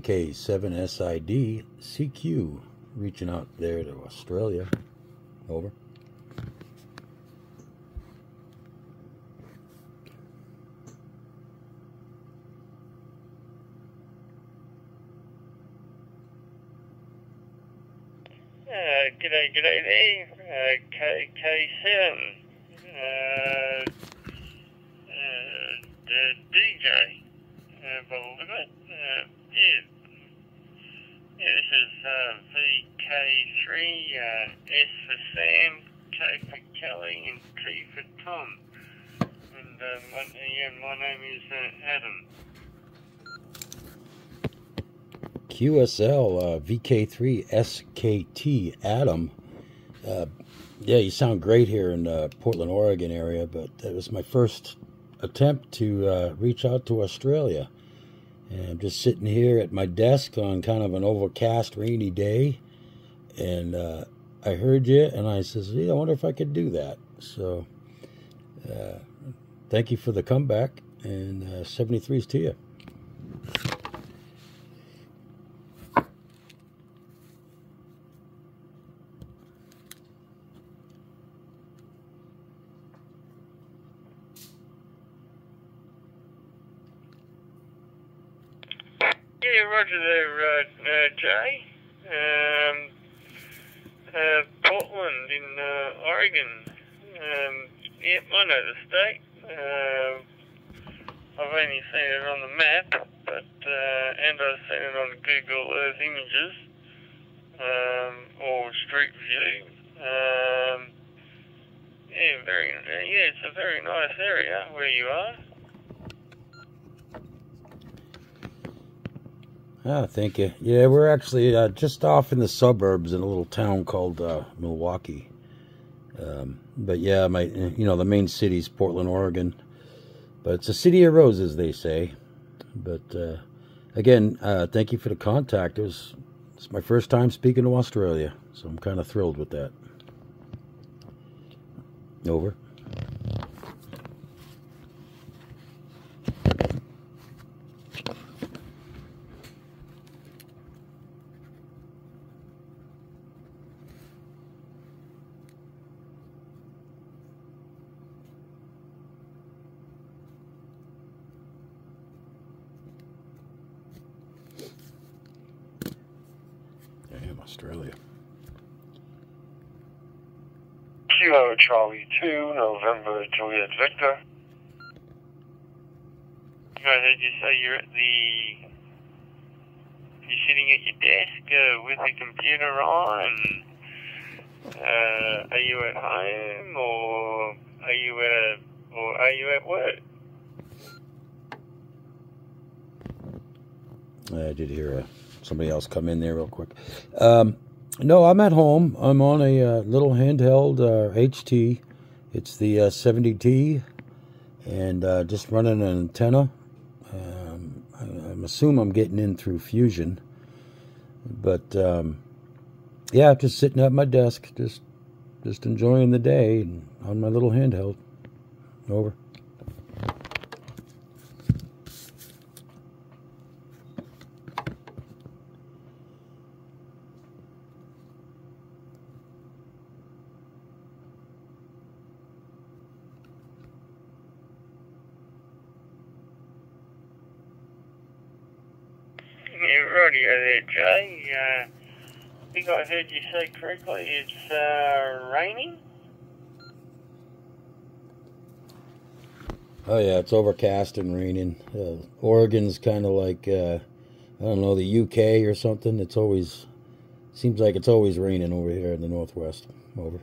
KK7SID CQ reaching out there to Australia. Over. Uh, g'day, g'day there. Uh, KK7. Uh, uh, DJ. Uh, by the look it. Yeah. This is uh, VK3, uh, S for Sam, K for Kelly, and T for Tom. And uh, my, yeah, my name is uh, Adam. QSL uh, VK3 SKT Adam. Uh, yeah, you sound great here in Portland, Oregon area, but it was my first attempt to reach out to Australia. And I'm just sitting here at my desk on kind of an overcast, rainy day, and uh, I heard you, and I says, "Yeah, I wonder if I could do that." So, uh, thank you for the comeback, and uh, 73s to you. Roger there, uh, uh, Jay. Um, uh, Portland in uh, Oregon. Um, yep, I know the state. Uh, I've only seen it on the map, but uh, and I've seen it on Google Earth images um, or Street View. Um, yeah, very. Yeah, it's a very nice area where you are. Ah, thank you. Yeah, we're actually uh, just off in the suburbs in a little town called uh, Milwaukie. Um, but yeah, my you know the main city's Portland, Oregon. But it's a city of roses, they say. But uh, again, uh, thank you for the contact. It was it's my first time speaking to Australia, so I'm kind of thrilled with that. Over. Australia. Kilo Charlie 2, November Juliet Victor. I heard you say you're at the. You're sitting at your desk uh, with the computer on. Uh, are you at home or are you at a, or are you at work? I did hear uh, somebody else come in there real quick. Um, no, I'm at home. I'm on a uh, little handheld uh, HT. It's the uh, 70D, and uh, just running an antenna. Um, I, I'm assume I'm getting in through Fusion, but um, yeah, just sitting at my desk, just just enjoying the day on my little handheld. Over. Yeah, radio there, Jay. Uh, I think I heard you say correctly. It's uh, raining. Oh yeah, it's overcast and raining. Uh, Oregon's kind of like uh, I don't know the UK or something. It's always seems like it's always raining over here in the northwest. Over.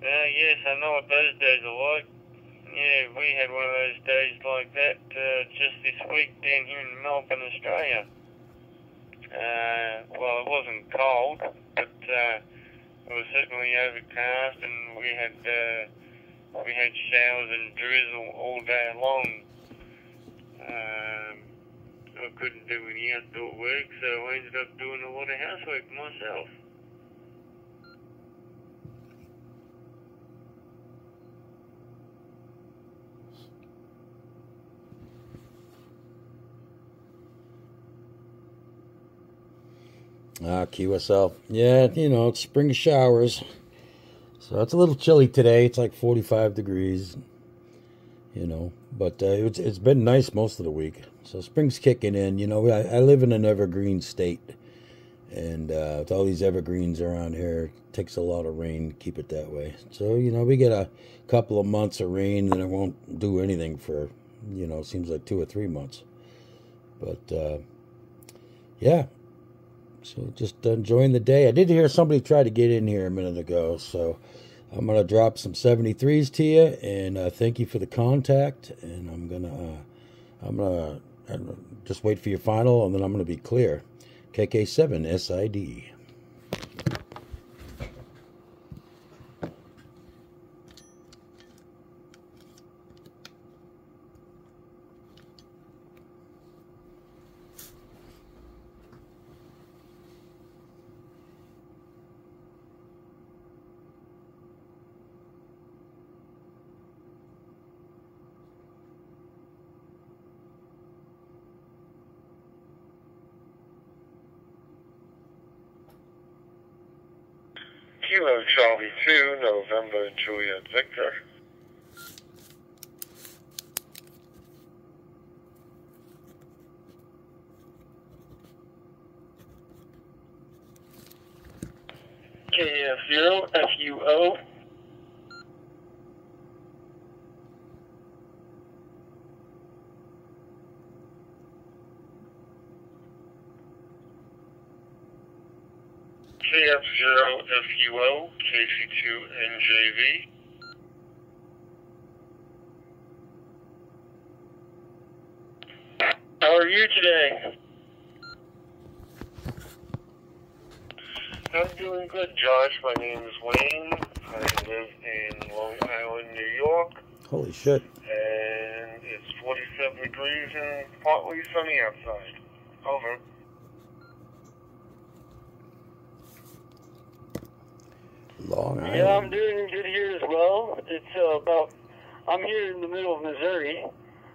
Uh, yes, I know what those days are like. Yeah, we had one of those days like that uh, just this week down here in Melbourne, Australia. Uh, well, it wasn't cold, but uh, it was certainly overcast, and we had uh, we had showers and drizzle all day long. Um, I couldn't do any outdoor work, so I ended up doing a lot of housework myself. Ah, QSL. Yeah, you know, it's spring showers. So it's a little chilly today. It's like 45 degrees, you know, but uh, it's, it's been nice most of the week. So spring's kicking in. You know, I, I live in an evergreen state, and uh, with all these evergreens around here, it takes a lot of rain to keep it that way. So, you know, we get a couple of months of rain, and it won't do anything for, you know, seems like two or three months. But, uh, yeah, so just enjoying the day. I did hear somebody try to get in here a minute ago, so I'm gonna drop some 73s to you, and uh, thank you for the contact. And I'm gonna, uh, I'm gonna uh, just wait for your final, and then I'm gonna be clear. KK7 SID. Kilo Charlie 2, November Juliet Victor. KF0 FUO. KF0 FUO, KC2 NJV. How are you today? I'm doing good, Josh. My name is Wayne. I live in Long Island, New York, Holy shit! and it's 47 degrees and partly sunny outside. Over. Long Island. Yeah, I'm doing good here as well. It's uh, about, I'm here in the middle of Missouri.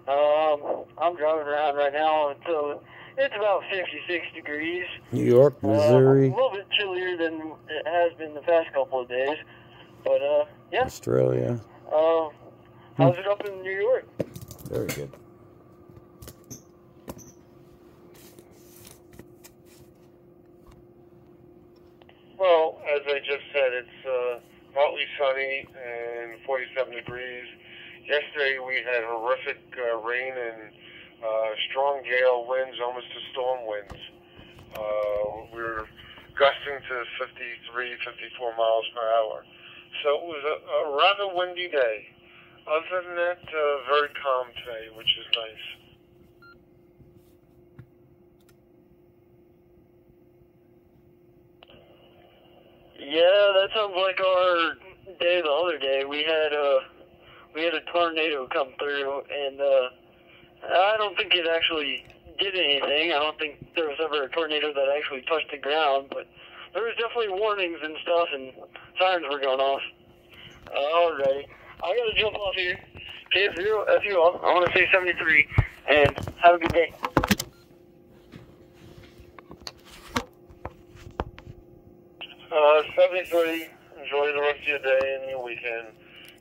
Um, I'm driving around right now. It's, uh, it's about 56 degrees. New York, Uh, Missouri, a little bit chillier than it has been the past couple of days. But, uh, yeah. Australia. Uh, how's it up in New York? Very good. Well, as I just uh, and 47 degrees. Yesterday we had horrific uh, rain and uh, strong gale winds, almost to storm winds. Uh, we were gusting to 53, 54 miles per hour. So it was a, a rather windy day. Other than that, uh, very calm today, which is nice. Yeah, that sounds like our day the other day. We had a we had a tornado come through, and uh, I don't think it actually did anything. I don't think there was ever a tornado that actually touched the ground, but there was definitely warnings and stuff, and sirens were going off. Alrighty, I gotta jump off here. KF0, FU, I want to say 73, and have a good day. Uh, 73. Enjoy the rest of your day and your weekend.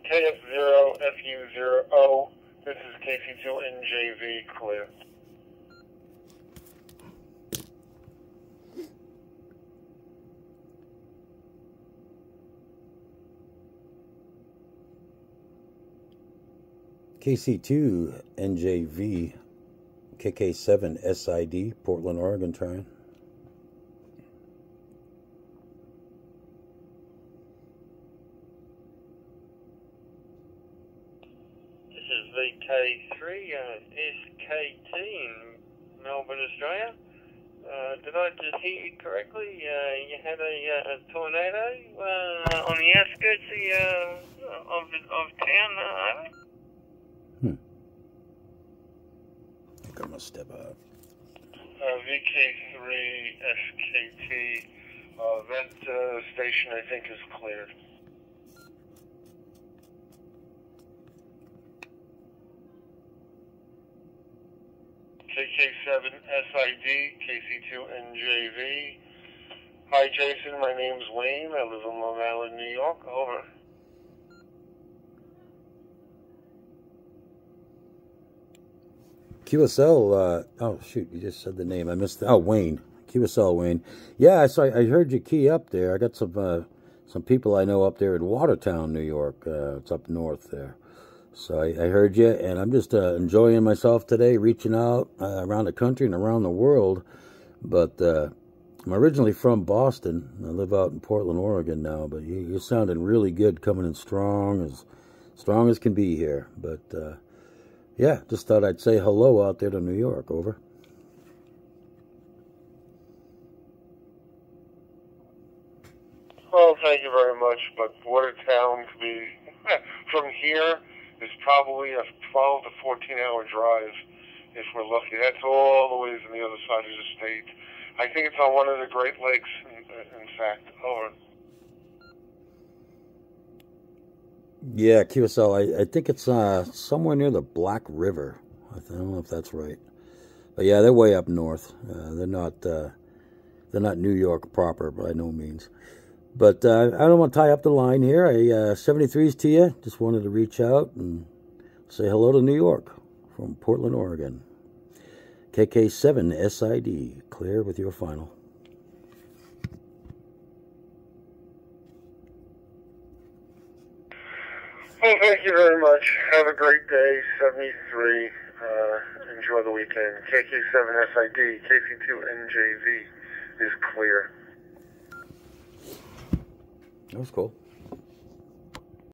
KF0 FU0O. This is KC2NJV clear. KC2 NJV KK7 SID Portland, Oregon trying. This is VK3 uh, SKT in Melbourne, Australia. Uh, did I just hear you correctly? Uh, you had a, uh, a tornado uh, on the outskirts of, uh, of, of town, uh, Ivan? I think I'm gonna step. Uh, VK3 SKT. Uh, that station, I think, is cleared. KK7 SID, KC2NJV. Hi, Jason. My name's Wayne. I live in Long Island, New York. Over. QSL, uh, oh shoot, you just said the name. I missed. The, oh, Wayne. QSL Wayne. Yeah, so I, I heard you key up there. I got some uh, some people I know up there in Watertown, New York. Uh, it's up north there. So I, I heard you, and I'm just uh, enjoying myself today, reaching out uh, around the country and around the world. But uh, I'm originally from Boston. I live out in Portland, Oregon now. But you, you're sounding really good, coming in strong, as strong as can be here. But uh, yeah, just thought I'd say hello out there to New York. Over. Well, thank you very much. But Watertown to be from here is probably a 12 to 14 hour drive if we're lucky. That's all the ways on the other side of the state. I think it's on one of the Great Lakes, in, in fact. Over. Yeah, QSL. I, I think it's uh, somewhere near the Black River. I don't know if that's right. But yeah, they're way up north. Uh, they're not uh, they're not New York proper by no means. But uh, I don't want to tie up the line here. I uh, 73s to you. Just wanted to reach out and say hello to New York from Portland, Oregon. KK7 SID. Clear with your final. Well, thank you very much. Have a great day. 73. Uh, enjoy the weekend. KK7SID, KC2NJV is clear. That was cool.